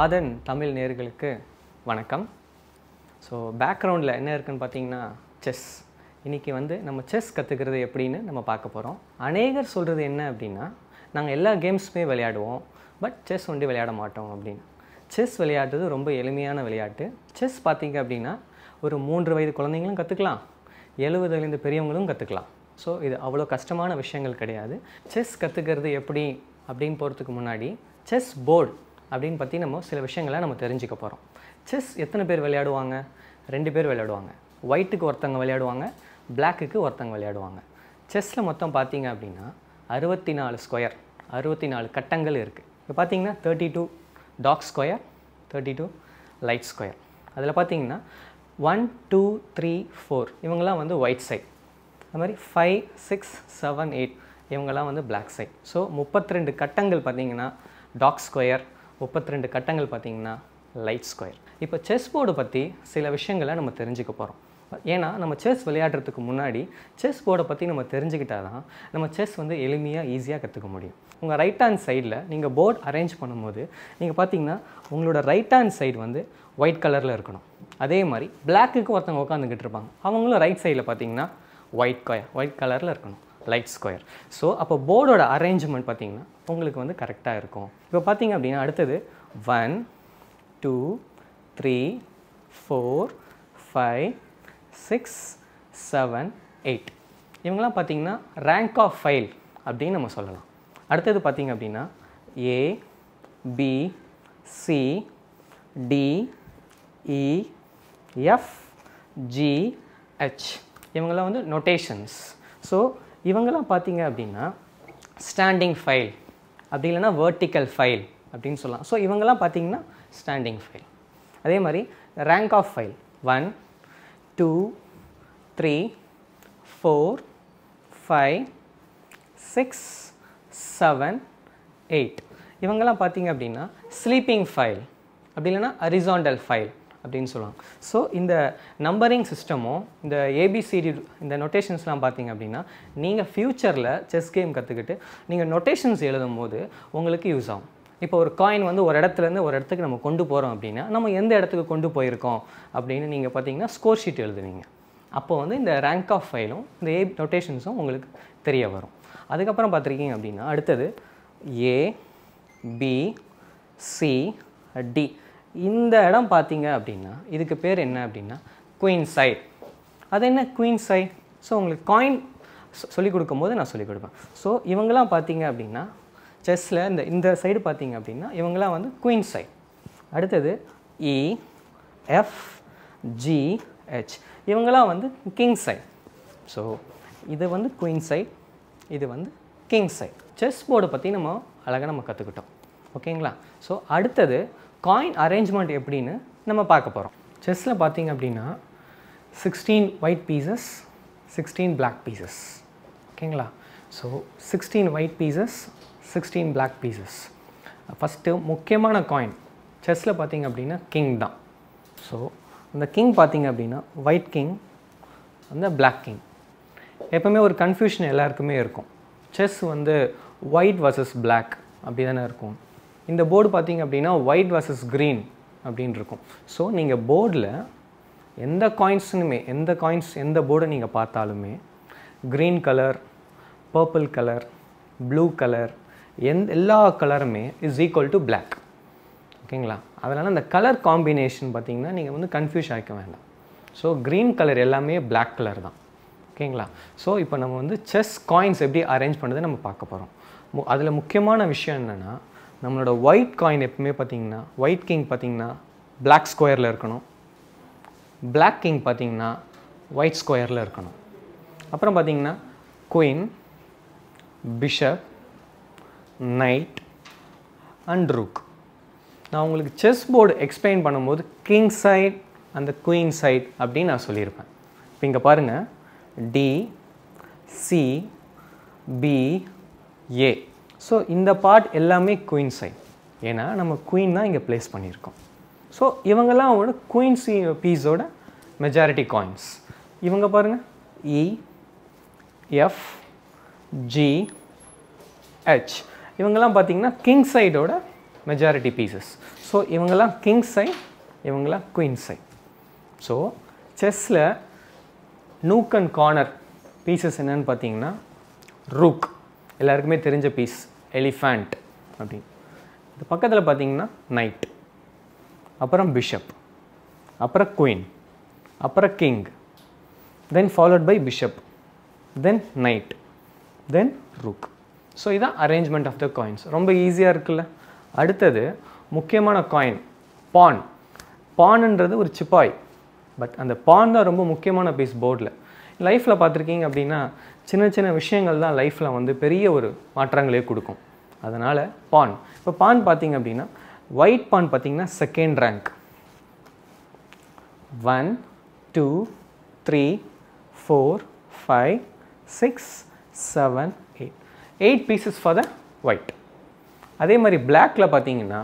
ஆதன் தமிழ் நேர்களுக்கு வணக்கம். ஸோ பேக்ரவுண்டில் என்ன இருக்குன்னு பார்த்தீங்கன்னா செஸ் இன்றைக்கி வந்து நம்ம செஸ் கற்றுக்கிறது எப்படின்னு நம்ம பார்க்க போகிறோம் அநேகர் சொல்கிறது என்ன அப்படின்னா நாங்கள் எல்லா கேம்ஸுமே விளையாடுவோம் பட் செஸ் ஒண்டி விளையாட மாட்டோம் அப்படின்னு. செஸ் விளையாடுறது ரொம்ப எளிமையான விளையாட்டு. செஸ் பார்த்தீங்க அப்படின்னா ஒரு மூன்று வயது குழந்தைங்களும் கற்றுக்கலாம் எழுபது வயது பெரியவங்களும் கற்றுக்கலாம் ஸோ இது அவ்வளோ கஷ்டமான விஷயங்கள் கிடையாது. செஸ் கற்றுக்கிறது எப்படி அப்படின்னு போகிறதுக்கு முன்னாடி செஸ் போர்டு அப்படின்னு பற்றி நம்ம சில விஷயங்களை நம்ம தெரிஞ்சுக்க போகிறோம் செஸ் எத்தனை பேர் விளையாடுவாங்க? ரெண்டு பேர் விளையாடுவாங்க. ஒயிட்டுக்கு ஒருத்தங்க விளையாடுவாங்க பிளாக்குக்கு ஒருத்தங்க விளையாடுவாங்க. செஸ்ஸில் மொத்தம் பார்த்தீங்க அப்படின்னா அறுபத்தி நாலு ஸ்கொயர் அறுபத்தி நாலு கட்டங்கள் இருக்குது இப்போ பார்த்தீங்கன்னா thirty two dark square thirty two light square அதில் பார்த்தீங்கன்னா ஒன் டூ த்ரீ ஃபோர் இவங்கெல்லாம் வந்து ஒயிட் சைட் அது மாதிரி ஃபைவ் சிக்ஸ் செவன் எயிட் இவங்கெல்லாம் வந்து பிளாக் சைட் ஸோ முப்பத்தி ரெண்டு கட்டங்கள் பார்த்தீங்கன்னா டாக் ஸ்கொயர் முப்பத்தி ரெண்டு கட்டங்கள் பார்த்தீங்கன்னா லைட் ஸ்கொயர் இப்போ செஸ் போர்டு பற்றி சில விஷயங்களை நம்ம தெரிஞ்சுக்க போகிறோம் ஏன்னா நம்ம செஸ் விளையாடுறதுக்கு முன்னாடி செஸ் போர்டை பற்றி நம்ம தெரிஞ்சுக்கிட்டால் தான் நம்ம செஸ் வந்து எளிமையாக ஈஸியாக கற்றுக்க முடியும். உங்கள் ரைட் ஹேண்ட் சைடில் நீங்கள் போர்டு அரேஞ்ச் பண்ணும்போது நீங்கள் பார்த்தீங்கன்னா உங்களோட ரைட் ஹேண்ட் சைடு வந்து ஒயிட் கலரில் இருக்கணும். அதே மாதிரி பிளாக்குக்கு ஒருத்தவங்க உட்காந்துக்கிட்டு இருப்பாங்க. அவங்களும் ரைட் சைடில் பார்த்தீங்கன்னா ஒயிட் கொயர் ஒயிட் கலரில் இருக்கணும். Light square. ஸோ அப்போ போர்டோட அரேஞ்ச்மெண்ட் பார்த்தீங்கன்னா உங்களுக்கு வந்து கரெக்டாக இருக்கும். இப்போ பார்த்தீங்க அப்படின்னா அடுத்தது one two three four five six seven eight இவங்கெல்லாம் பார்த்தீங்கன்னா ரேங்க் ஆஃப் ஃபைல் அப்படின்னு நம்ம சொல்லலாம். அடுத்தது பார்த்தீங்க அப்படின்னா a b c d e f g h இவங்கெல்லாம் வந்து நொட்டேஷன்ஸ் ஸோ இவங்கெல்லாம் பார்த்தீங்க அப்படின்னா ஸ்டாண்டிங் ஃபைல் அப்படி இல்லைன்னா வேர்ட்டிக்கல் ஃபைல் அப்படின்னு சொல்லலாம். ஸோ இவங்கெல்லாம் பார்த்தீங்கன்னா ஸ்டாண்டிங் ஃபைல் அதே மாதிரி rank of file one two three four five six seven eight இவங்கெல்லாம் பார்த்தீங்க அப்படின்னா ஸ்லீப்பிங் ஃபைல் அப்படி இல்லைன்னா அரிசாண்டல் ஃபைல் அப்படின்னு சொல்லுவாங்க ஸோ இந்த நம்பரிங் சிஸ்டமும் இந்த ஏபிசிடி இந்த நொட்டேஷன்ஸ்லாம் பார்த்தீங்க அப்படின்னா நீங்கள் ஃப்யூச்சரில் செஸ் கேம் கற்றுக்கிட்டு நீங்கள் நொட்டேஷன்ஸ் எழுதும் போது உங்களுக்கு யூஸ் ஆகும். இப்போ ஒரு காயின் வந்து ஒரு இடத்துலேருந்து ஒரு இடத்துக்கு நம்ம கொண்டு போகிறோம் அப்படின்னா நம்ம எந்த இடத்துக்கு கொண்டு போயிருக்கோம் அப்படின்னு நீங்கள் பார்த்தீங்கன்னா ஸ்கோர் ஷீட் எழுதுவீங்க. அப்போ வந்து இந்த ரேங்க் ஆஃப் ஃபைலும் இந்த ஏ நொட்டேஷன்ஸும் உங்களுக்கு தெரிய வரும். அதுக்கப்புறம் பார்த்துருக்கீங்க அப்படின்னா அடுத்தது ஏ பி சி டி இந்த இடம் பார்த்தீங்க அப்படின்னா இதுக்கு பேர் என்ன அப்படின்னா குயின் சைட் அது என்ன குயின் சைட் ஸோ உங்களுக்கு காயின் சொல்லிக் கொடுக்கும்போது நான் சொல்லிக் கொடுப்பேன். ஸோ இவங்கெல்லாம் பார்த்தீங்க அப்படின்னா செஸ்ஸில் இந்த இந்த சைடு பார்த்தீங்க அப்படின்னா இவங்கெல்லாம் வந்து குயின் சைட் அடுத்தது இ எஃப் ஜி ஹெச் இவங்கெல்லாம் வந்து கிங் சைட் ஸோ இது வந்து குயின் சைட் இது வந்து கிங் சைட் செஸ் போர்டை பற்றி நம்ம அழகாக நம்ம கற்றுக்கிட்டோம் ஓகேங்களா ஸோ அடுத்தது காயின் அரேஞ்ச்மெண்ட் எப்படின்னு நம்ம பார்க்க போகிறோம் செஸ்ஸில் பார்த்தீங்க அப்படின்னா sixteen white pieces sixteen black pieces ஓகேங்களா? So sixteen white pieces sixteen black pieces first முக்கியமான காயின் செஸ்ஸில் பார்த்தீங்க அப்படின்னா கிங் தான். ஸோ அந்த கிங் பார்த்தீங்க அப்படின்னா ஒயிட் கிங் அந்த பிளாக் கிங் எப்போவுமே ஒரு கன்ஃபியூஷன் எல்லாருக்குமே இருக்கும். செஸ் வந்து ஒயிட் வர்சஸ் பிளாக் அப்படி தானே இருக்கும். இந்த போர்டு பார்த்தீங்க அப்படின்னா ஒயிட் வர்சஸ் க்ரீன் அப்படின்னு இருக்கும் ஸோ நீங்கள் போர்டில் எந்த காயின்ஸுனுமே எந்த காயின்ஸ் எந்த போர்டை நீங்கள் பார்த்தாலுமே green colour purple colour blue colour எந்த எல்லா கலருமே இஸ் ஈக்குவல் டு பிளாக் ஓகேங்களா? அதனால் அந்த கலர் காம்பினேஷன் பார்த்தீங்கன்னா நீங்கள் வந்து கன்ஃபியூஸ் ஆகிக்க வேண்டாம். ஸோ க்ரீன் கலர் எல்லாமே பிளாக் கலர் தான். ஓகேங்களா? ஸோ இப்போ நம்ம வந்து செஸ் காயின்ஸ் எப்படி அரேஞ்ச் பண்ணுறது நம்ம பார்க்க போகிறோம் மு அதில் முக்கியமான விஷயம் என்னென்னா நம்மளோட ஒயிட் காயின் எப்பவுமே பார்த்தீங்கன்னா ஒயிட் கிங் பார்த்தீங்கன்னா பிளாக் ஸ்கொயரில் இருக்கணும். பிளாக் கிங் பார்த்தீங்கன்னா ஒயிட் ஸ்கொயரில் இருக்கணும். அப்புறம் பார்த்தீங்கன்னா queen bishop knight and rook நான் உங்களுக்கு செஸ் போர்டு எக்ஸ்பிளைன் பண்ணும்போது கிங் சைட் அந்த குயின் சைட் அப்படின்னு நான் சொல்லியிருப்பேன். இப்போ இங்கே பாருங்கள் d c b a so இந்த பார்ட் எல்லாமே குயின் சைன் ஏன்னா நம்ம குயின் தான் இங்கே ப்ளேஸ் பண்ணியிருக்கோம். ஸோ இவங்கெல்லாம் அவங்களோட குயின் சி பீஸோட மெஜாரிட்டி காயின்ஸ் இவங்க பாருங்கள் e e, f g h இவங்கெல்லாம் பார்த்தீங்கன்னா கிங் சைடோட மெஜாரிட்டி பீசஸ் ஸோ இவங்கெல்லாம் கிங் சைட் இவங்கெல்லாம் குயின் சைட் ஸோ செஸ்ஸில் நூக் அண்ட் கார்னர் பீசஸ் என்னென்னு பார்த்தீங்கன்னா ரூக் எல்லாருக்குமே தெரிஞ்ச பீஸ் எலிஃபண்ட் அப்படின்னு. இது பக்கத்தில் பார்த்தீங்கன்னா நைட் அப்புறம் பிஷப் அப்புறம் குயின் அப்புறம் king then followed by bishop then knight then rook so இதான் அரேஞ்ச்மெண்ட் ஆஃப் த காயின்ஸ் ரொம்ப ஈஸியாக இருக்குல்ல? அடுத்தது முக்கியமான காயின் பான் பான்ன்றது ஒரு சிப்பாய். பட் அந்த பான் தான் ரொம்ப முக்கியமான பீஸ் போர்டில் லைஃப்பில் பார்த்துருக்கீங்க அப்படின்னா சின்ன சின்ன விஷயங்கள் தான் லைஃப்பில் வந்து பெரிய ஒரு மாற்றங்களே கொடுக்கும். அதனால் பான் இப்போ பான் பார்த்தீங்க அப்படின்னா ஒயிட் பான் பார்த்தீங்கன்னா second rank one two three four five six seven eight eight pieces for the white அதே மாதிரி பிளாக்ல பார்த்தீங்கன்னா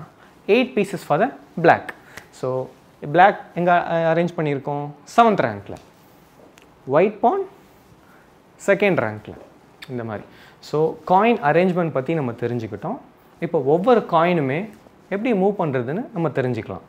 eight pieces for the black so black எங்கே அரேஞ்ச் பண்ணியிருக்கோம்? செவன்த் ரேங்க்கில் ஒயிட் பான் செகண்ட் ரேங்க்கில் இந்த மாதிரி. ஸோ காயின் அரேஞ்ச்மெண்ட் பற்றி நம்ம தெரிஞ்சுக்கிட்டோம். இப்போ ஒவ்வொரு காயினுமே எப்படி மூவ் பண்ணுறதுன்னு நம்ம தெரிஞ்சுக்கலாம்.